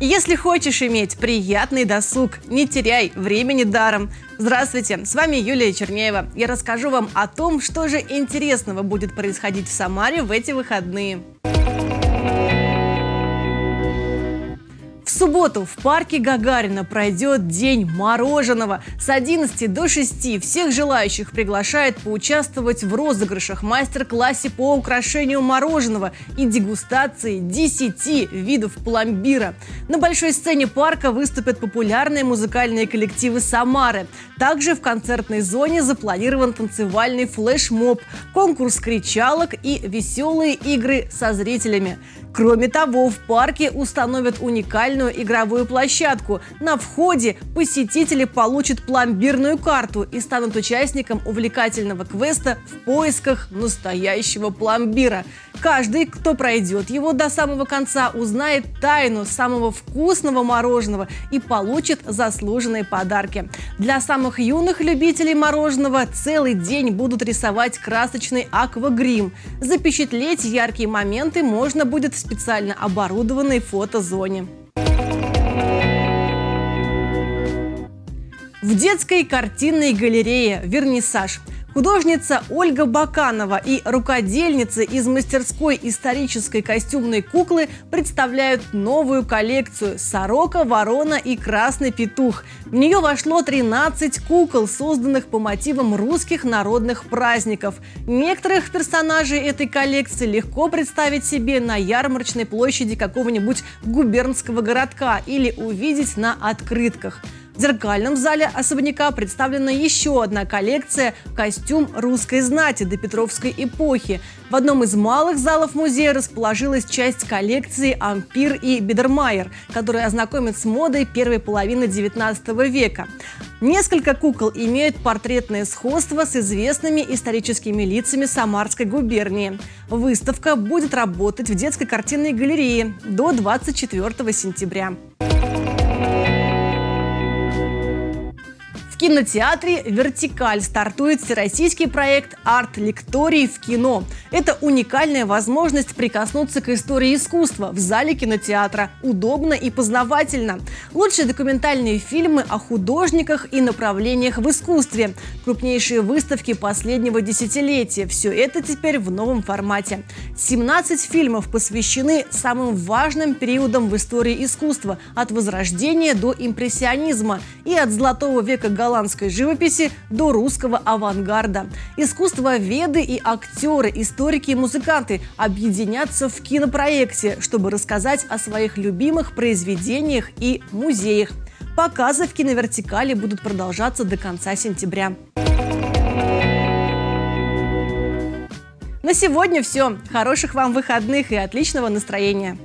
Если хочешь иметь приятный досуг, не теряй времени даром. Здравствуйте, с вами Юлия Чернеева. Я расскажу вам о том, что же интересного будет происходить в Самаре в эти выходные. Субботу в парке Гагарина пройдет День мороженого. С 11 до 6 всех желающих приглашает поучаствовать в розыгрышах мастер-классе по украшению мороженого и дегустации 10 видов пломбира. На большой сцене парка выступят популярные музыкальные коллективы Самары. Также в концертной зоне запланирован танцевальный флешмоб, конкурс кричалок и веселые игры со зрителями. Кроме того, в парке установят уникальную игровую площадку. На входе посетители получат пломбирную карту и станут участником увлекательного квеста в поисках настоящего пломбира. Каждый, кто пройдет его до самого конца, узнает тайну самого вкусного мороженого и получит заслуженные подарки. Для самых юных любителей мороженого целый день будут рисовать красочный аквагрим. Запечатлеть яркие моменты можно будет в специально оборудованной фотозоне. В детской картинной галерее «Вернисаж» Художница Ольга Баканова и рукодельницы из мастерской исторической костюмной куклы представляют новую коллекцию «Сорока, ворона и красный петух». В нее вошло 13 кукол, созданных по мотивам русских народных праздников. Некоторых персонажей этой коллекции легко представить себе на ярмарочной площади какого-нибудь губернского городка или увидеть на открытках. В зеркальном зале особняка представлена еще одна коллекция «Костюм русской знати» до Петровской эпохи. В одном из малых залов музея расположилась часть коллекции «Ампир» и «Бидермайер», которая ознакомит с модой первой половины 19 века. Несколько кукол имеют портретное сходство с известными историческими лицами Самарской губернии. Выставка будет работать в детской картинной галерее до 24 сентября. Кинотеатре «Вертикаль» стартует всероссийский проект «Арт-лекторий в кино». Это уникальная возможность прикоснуться к истории искусства в зале кинотеатра. Удобно и познавательно. Лучшие документальные фильмы о художниках и направлениях в искусстве. Крупнейшие выставки последнего десятилетия. Все это теперь в новом формате. 17 фильмов посвящены самым важным периодам в истории искусства. От Возрождения до импрессионизма и от Золотого века голландской живописи до русского авангарда. Искусство веды и актеры, историки и музыканты объединятся в кинопроекте, чтобы рассказать о своих любимых произведениях и музеях. Показы в киновертикале будут продолжаться до конца сентября. На сегодня все. Хороших вам выходных и отличного настроения.